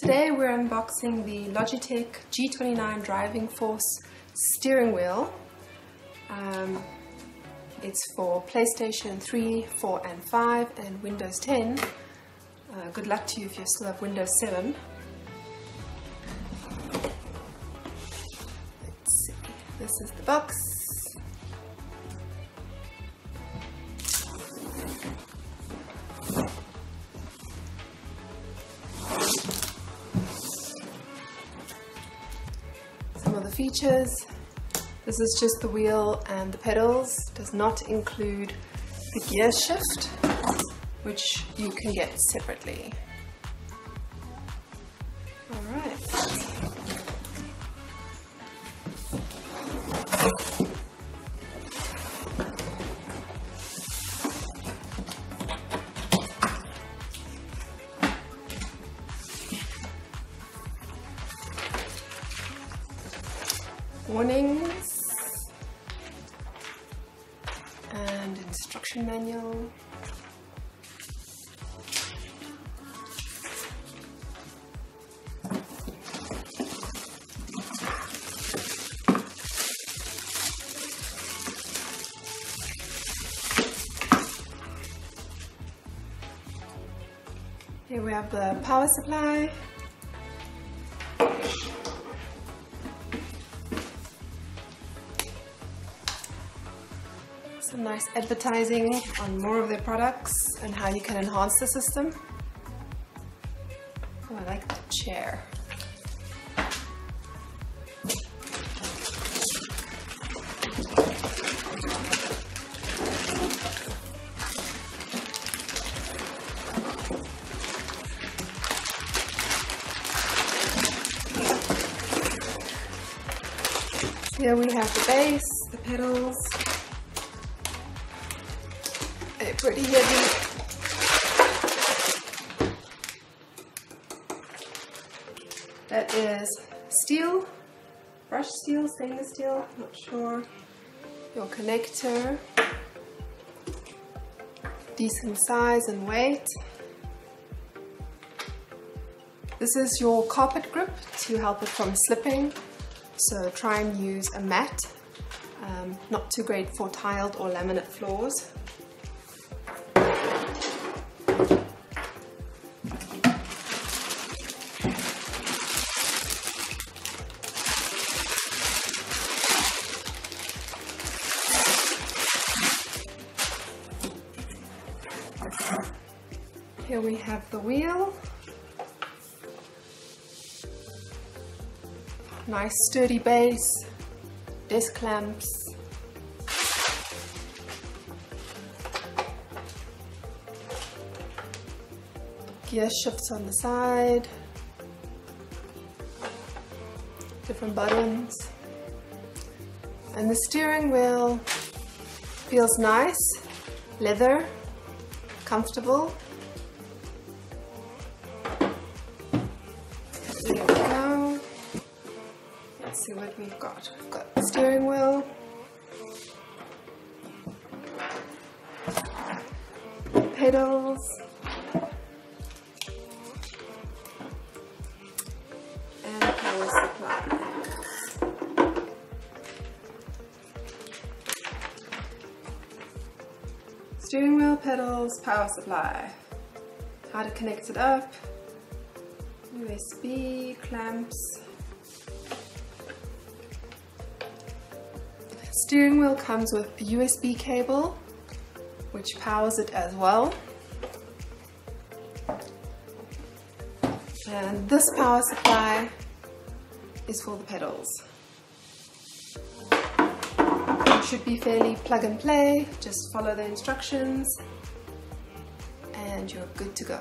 Today we're unboxing the Logitech G29 Driving Force steering wheel. Um, it's for PlayStation 3, 4 and 5 and Windows 10. Uh, good luck to you if you still have Windows 7. Let's see, this is the box. Features. This is just the wheel and the pedals. Does not include the gear shift, which you can get separately. Alright. Warnings and instruction manual. Here we have the power supply some nice advertising on more of their products and how you can enhance the system. Oh, I like the chair. Here we have the base, the pedals, pretty heavy. That is steel, brushed steel, stainless steel, not sure. Your connector, decent size and weight. This is your carpet grip to help it from slipping. So try and use a mat, um, not too great for tiled or laminate floors. Here we have the wheel. Nice sturdy base, desk clamps. Gear shifts on the side. Different buttons. And the steering wheel feels nice, leather, comfortable. There we go. Let's see what we've got. We've got the steering wheel. Pedals. And power supply. Steering wheel, pedals, power supply. How to connect it up. USB, clamps. Steering wheel comes with USB cable which powers it as well. And this power supply is for the pedals. It should be fairly plug and play, just follow the instructions and you're good to go.